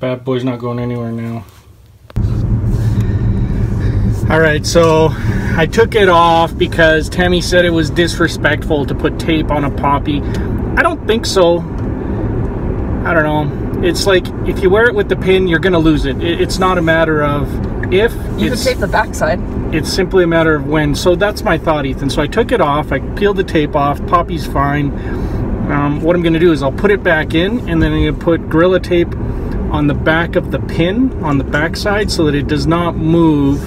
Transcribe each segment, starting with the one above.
boy's not going anywhere now. All right, so I took it off because Tammy said it was disrespectful to put tape on a poppy. I don't think so. I don't know. It's like if you wear it with the pin, you're gonna lose it. It's not a matter of if. You it's, can tape the backside. It's simply a matter of when. So that's my thought, Ethan. So I took it off. I peeled the tape off. Poppy's fine. Um, what I'm gonna do is I'll put it back in, and then I'm gonna put Gorilla Tape on the back of the pin on the back side so that it does not move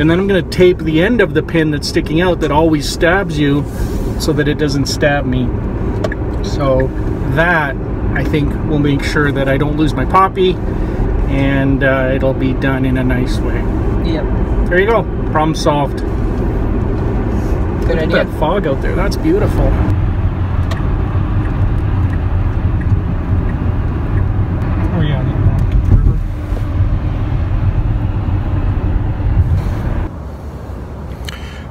and then I'm going to tape the end of the pin that's sticking out that always stabs you so that it doesn't stab me. So that I think will make sure that I don't lose my poppy and uh, it'll be done in a nice way. Yep. There you go. Problem solved. Good idea. That fog out there, that's beautiful.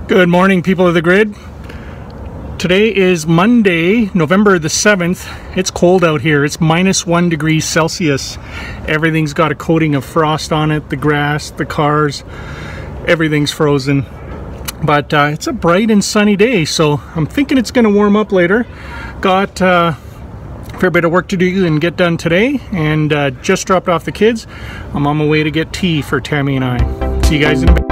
Good morning, people of the grid. Today is Monday, November the 7th. It's cold out here. It's minus one degrees Celsius. Everything's got a coating of frost on it. The grass, the cars, everything's frozen. But uh, it's a bright and sunny day, so I'm thinking it's going to warm up later. Got uh, a fair bit of work to do and get done today, and uh, just dropped off the kids. I'm on my way to get tea for Tammy and I. See you guys in a bit.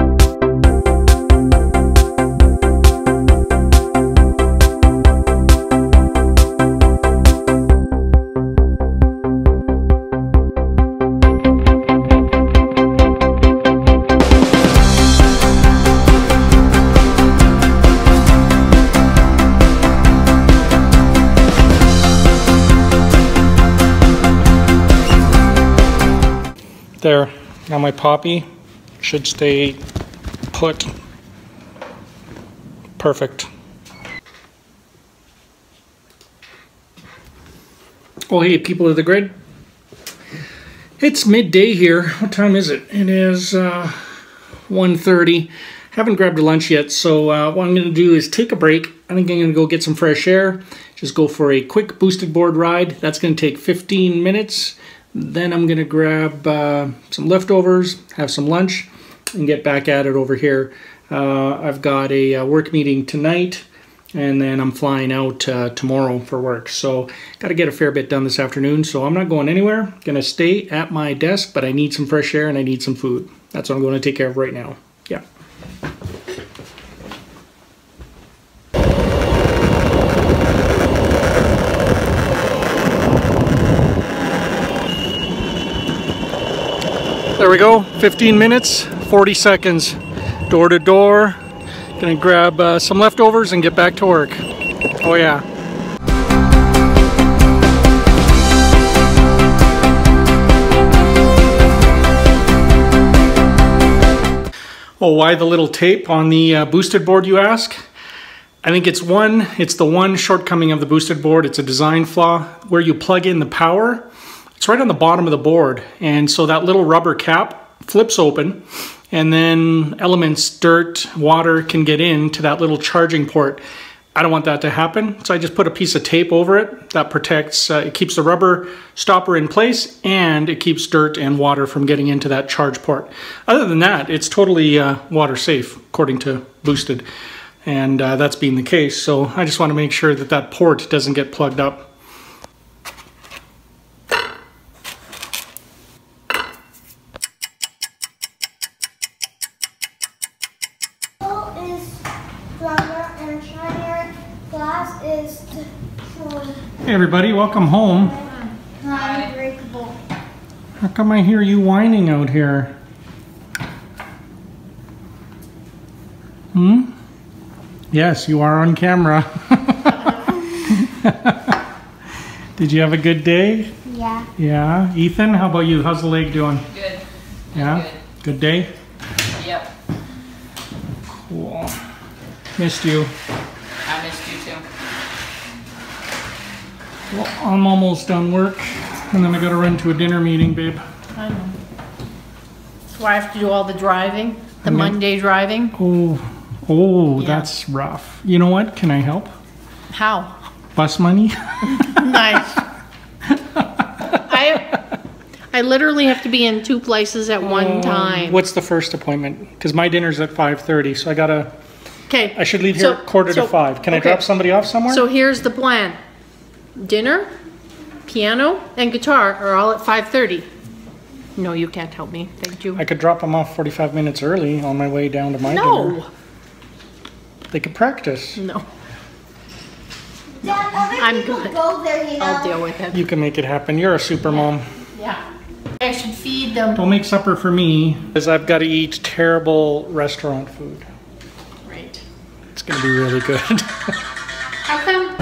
There, now my poppy should stay put. Perfect. Well, hey, people of the grid. It's midday here. What time is it? It is uh, 1.30. Haven't grabbed a lunch yet, so uh, what I'm going to do is take a break. I think I'm going to go get some fresh air. Just go for a quick boosted board ride. That's going to take 15 minutes. Then I'm going to grab uh, some leftovers, have some lunch, and get back at it over here. Uh, I've got a, a, work meeting tonight, and then I'm flying out uh, tomorrow for work. So got to get a fair bit done this afternoon. So I'm not going anywhere. Going to stay at my desk, but I need some fresh air and I need some food. That's what I'm going to take care of right now. Yeah. There we go, 15 minutes, 40 seconds, door to door. Gonna grab uh, some leftovers and get back to work. Oh yeah. Oh, why the little tape on the uh, boosted board, you ask? I think it's one, it's the one shortcoming of the boosted board. It's a design flaw where you plug in the power it's right on the bottom of the board. And so that little rubber cap flips open and then elements, dirt, water can get into that little charging port. I don't want that to happen. So I just put a piece of tape over it that protects, uh, it keeps the rubber stopper in place and it keeps dirt and water from getting into that charge port. Other than that, it's totally uh, water safe according to Boosted. And uh, that's been the case. So I just want to make sure that that port doesn't get plugged up. Hey everybody, welcome home. Unbreakable. How come I hear you whining out here? Hmm? Yes, you are on camera. Did you have a good day? Yeah. Yeah. Ethan, how about you? How's the leg doing? Good. Yeah? Good. good day? Yep. Cool. Missed you. I missed you too. Well, I'm almost done work, and then I gotta run to a dinner meeting, babe. I know. That's why I have to do all the driving, the And then- Monday driving. Oh, oh, Yeah. that's rough. You know what? Can I help? How? Bus money? Nice. I, I literally have to be in two places at one um, time. What's the first appointment? Because my dinner's at 5:30, so I gotta. Okay. I should leave here so- at quarter so- to five. Can I drop somebody off somewhere? So here's the plan. Dinner, piano, and guitar are all at 5:30. No, you can't help me. Thank you. I could drop them off 45 minutes early on my way down to my dinner. No, They could practice. no. Dad, I'm people good. go there, you know. I'll deal with it. You can make it happen. You're a super mom. Yeah. I should feed them. Don't make supper for me, because I've got to eat terrible restaurant food. Right. It's going to be really good. How come?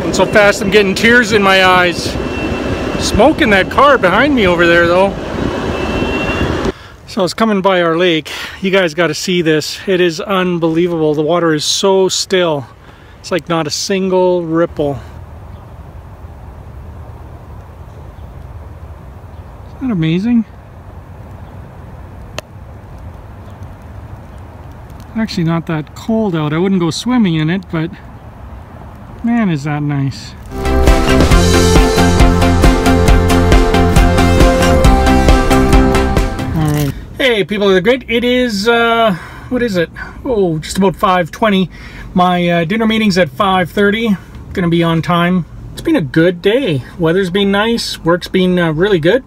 Going so fast, I'm getting tears in my eyes. Smoke in that car behind me over there, though. So I was coming by our lake. You guys got to see this. It is unbelievable. The water is so still. It's like not a single ripple. Isn't that amazing? Actually not that cold out. I wouldn't go swimming in it, but man, is that nice. Hey, people of the grid. It is, uh, what is it? Oh, just about 5.20. My uh, dinner meeting's at 5.30. Gonna be on time. It's been a good day. Weather's been nice. Work's been uh, really good.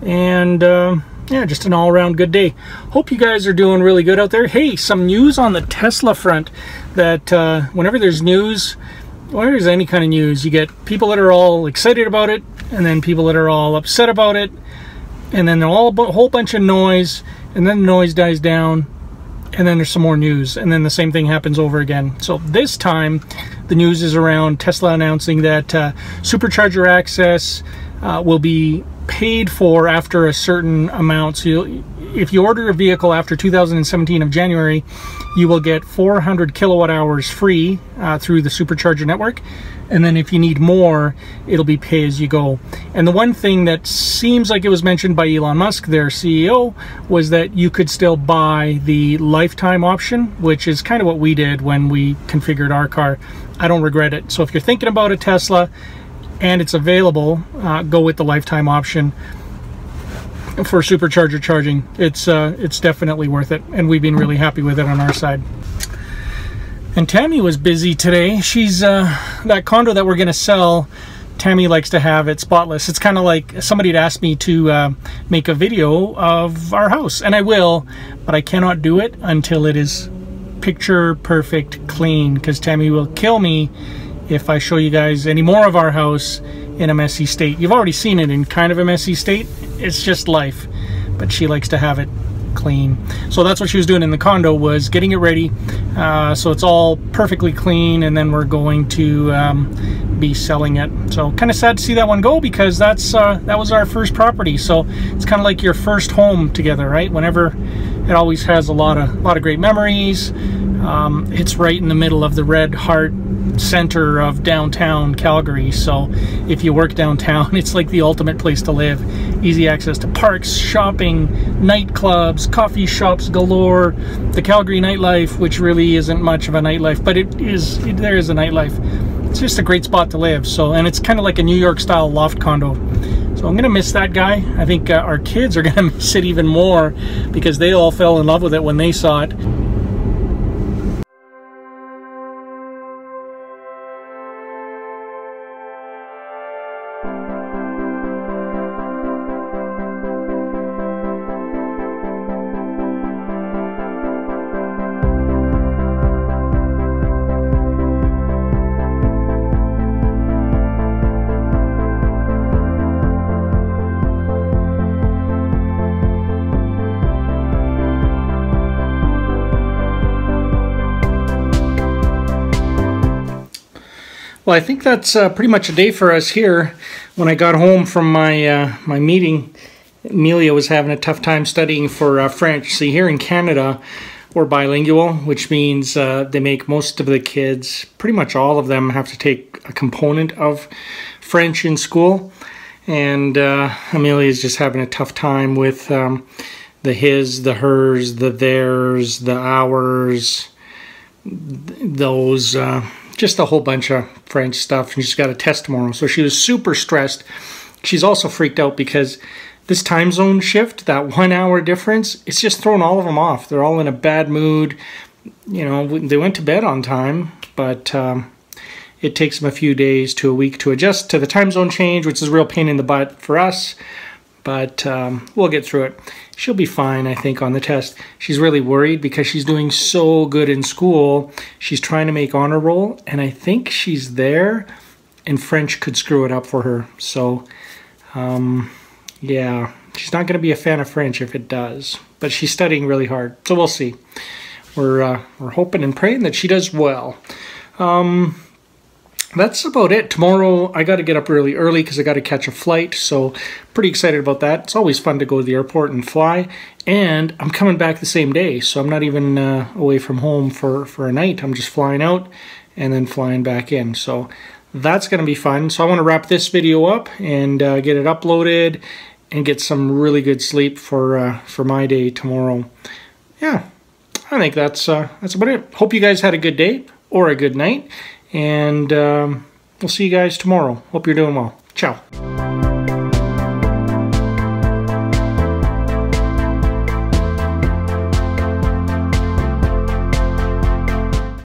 And, uh, yeah, just an all-around good day. Hope you guys are doing really good out there. Hey, some news on the Tesla front that uh, whenever there's news, whenever there's any kind of news, you get people that are all excited about it, and then people that are all upset about it, and then all a whole bunch of noise, and then the noise dies down, and then there's some more news, and then the same thing happens over again. So this time, the news is around Tesla announcing that uh, supercharger access uh, will be paid for after a certain amount. So if you order a vehicle after 2017 of January, you will get 400 kilowatt hours free uh, through the supercharger network. And then if you need more, it'll be pay as you go. And the one thing that seems like it was mentioned by Elon Musk, their CEO, was that you could still buy the lifetime option, which is kind of what we did when we configured our car. I don't regret it. So if you're thinking about a Tesla and it's available, uh, go with the lifetime option for supercharger charging. It's uh, it's definitely worth it, and we've been really happy with it on our side. And Tammy was busy today. She's uh, that condo that we're gonna sell. Tammy likes to have it spotless. It's kind of like somebody had asked me to uh, make a video of our house, and I will, but I cannot do it until it is picture perfect clean, because Tammy will kill me if I show you guys any more of our house in a messy state. You've already seen it in kind of a messy state. It's just life, but she likes to have it clean. So that's what she was doing in the condo was getting it ready. Uh, so it's all perfectly clean and then we're going to um, be selling it. So kind of sad to see that one go because that's uh, that was our first property. So it's kind of like your first home together, right? Whenever it always has a lot of a lot of great memories. Um, it's right in the middle of the red heart center of downtown Calgary. So if you work downtown, it's like the ultimate place to live. Easy access to parks, shopping, nightclubs, coffee shops galore, the Calgary nightlife, which really isn't much of a nightlife, but it is, it, there is a nightlife. It's just a great spot to live. So, and it's kind of like a New York style loft condo. So I'm gonna miss that guy. I think uh, our kids are gonna miss it even more because they all fell in love with it when they saw it. Well, I think that's uh, pretty much a day for us here. When I got home from my uh, my meeting, Amelia was having a tough time studying for uh, French. See, here in Canada, we're bilingual, which means uh, they make most of the kids, pretty much all of them, have to take a component of French in school. And uh, Amelia is just having a tough time with um, the his, the hers, the theirs, the ours, those, uh, just a whole bunch of French stuff. And she's got a test tomorrow. So she was super stressed. She's also freaked out because this time zone shift, that one hour difference, it's just thrown all of them off. They're all in a bad mood. You know, they went to bed on time, but um, it takes them a few days to a week to adjust to the time zone change, which is a real pain in the butt for us. But um, we'll get through it. She'll be fine, I think, on the test. She's really worried because she's doing so good in school. She's trying to make honor roll, and I think she's there, and French could screw it up for her. So, um, yeah, she's not going to be a fan of French if it does, but she's studying really hard. So we'll see. We're uh, we're hoping and praying that she does well. Um, that's about it. Tomorrow I got to get up really early because I got to catch a flight. So pretty excited about that. It's always fun to go to the airport and fly. And I'm coming back the same day, so I'm not even uh, away from home for for a night. I'm just flying out and then flying back in. So that's going to be fun. So I want to wrap this video up and uh, get it uploaded and get some really good sleep for uh, for my day tomorrow. Yeah, I think that's uh, that's about it. Hope you guys had a good day or a good night, and um, we'll see you guys tomorrow. Hope you're doing well. Ciao.